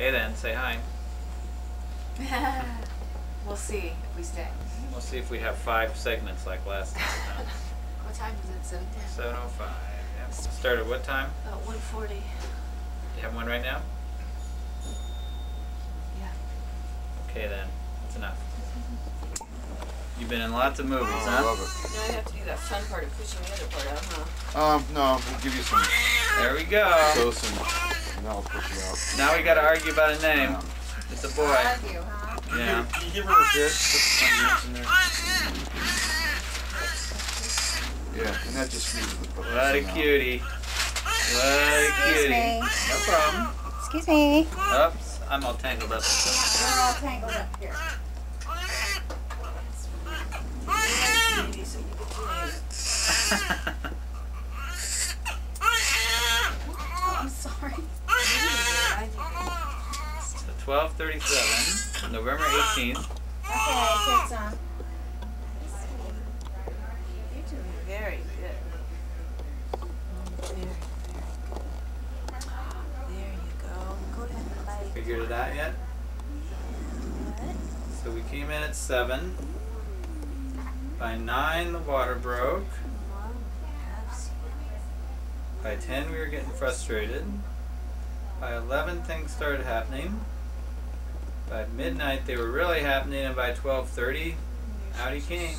Okay then, say hi. we'll see if we stay. We'll see if we have five segments like last time. What time is it? Seven ten. Seven oh five. Yep. Start at what time? About one forty. You have one right now? Yeah. Okay then, that's enough. You've been in lots of movies, I huh? love it. Now you have to do that fun part of pushing the other part out, huh? Um, no, we'll give you some There we go. sauce and, and I'll push you out. Now we gotta argue about a name. It's a boy. Argue, huh? Yeah. Can you give her a fish? Put some in there. Yeah, and that just squeezes the What a some cutie. What a Excuse cutie. me. No problem. Excuse me. Oops, I'm all tangled up. We're all tangled up here. Maybe so you get to use Oh, I'm sorry. So 1237, November 18th. Okay, some. You're doing very good. Very. There you go. Go ahead and bite. Figured it out yet? So we came in at 7. By 9, the water broke. By 10, we were getting frustrated. By 11, things started happening. By midnight, they were really happening, and by 12:30, out he came.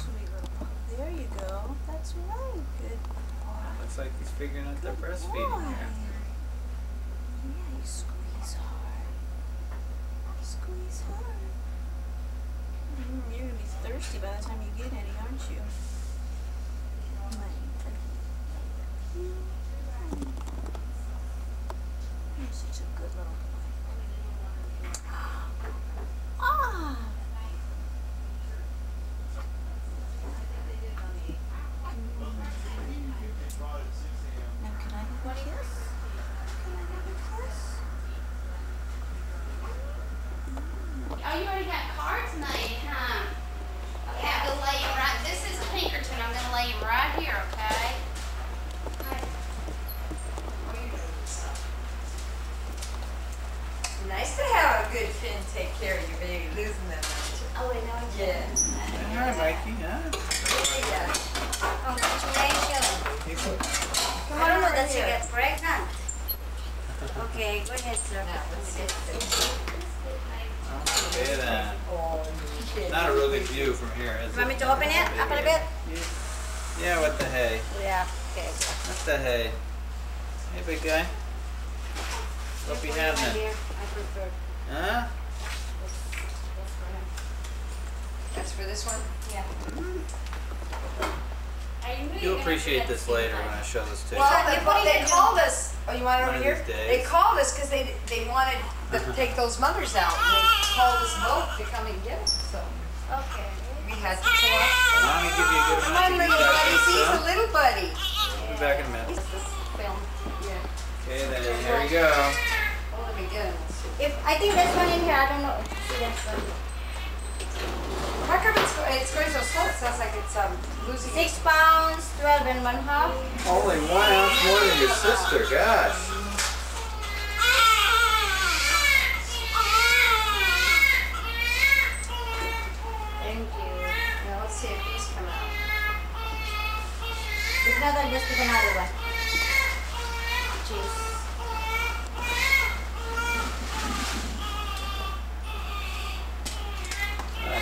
There you go. That's right. Good boy. Looks like he's figuring out the breastfeeding boy. here. Yeah, you squeeze hard. You squeeze hard. Mm, you're gonna be thirsty by the time you get any, aren't you? You're such a good little boy. Ah! Now can I have a kiss? Can I have a kiss? Oh, you already got cards made, huh? Okay, I'm gonna lay him right. This is Pinkerton. I'm gonna lay him right here, okay? Nice to have a good fin take care of your baby, losing them. Oh, wait, no, it's Yeah. Hi, Mikey. Huh? Yeah. Congratulations. I don't know that she gets pregnant. Okay, go ahead, sir. Okay then. Oh, you did. Not a really good view from here, is it? Want me to open it up a little bit? Yeah, with the hey? Yeah, okay. What the hey? Hey, big guy. What be My happening? dear, I prefer Huh? this, this for him. That's for this one? Yeah. I you You'll appreciate this later when I show this to you. Well, you're they, well, they called us, oh, you want it over here? days. They called us because they, they wanted to take those mothers out. And they called us both to come and get them, so Okay. we had to pull up. Allow me to give you a good Come amount on, to little buddy, of he's a little buddy. We'll be back in a minute. This film, yeah. Okay then, here we go. Hold it again. If, I think there's one in here, I don't know. See, that's one. How come it's, it's going so slow? It sounds like it's, um, losing Six pounds, twelve and one half. Only one ounce more than your sister, gosh. Thank you. Now, let's see if these come out. If not, I'll just pick another one. Cheese.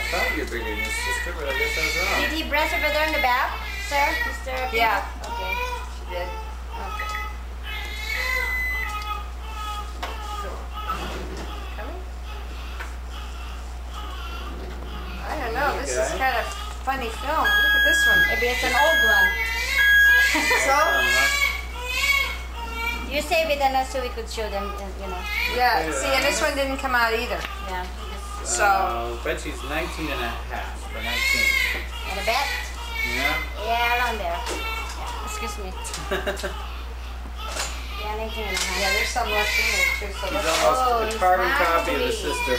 Thought you were bigger than your sister, but I guess I was Did he breast over there in the back, sir? Mr. Yeah. Okay. She did. Okay. Coming? I don't know, this is kind of funny film. Look at this one. Maybe it's an old one. So, You save it and uh, so we could show them, you know. yeah, see, and this one didn't come out either. Yeah. So, Uh, bet she's 19 and a half for 19. And a bet? Yeah? Yeah, around there. Yeah. Excuse me. Yeah, 19 and a half. yeah, there's some left in there too, so She's let's, almost Oh, a he's carbon copy of the sister.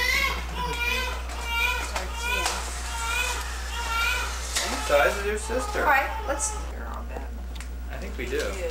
Same size as your sister. all right, let's, they're all bad. I think we do. You.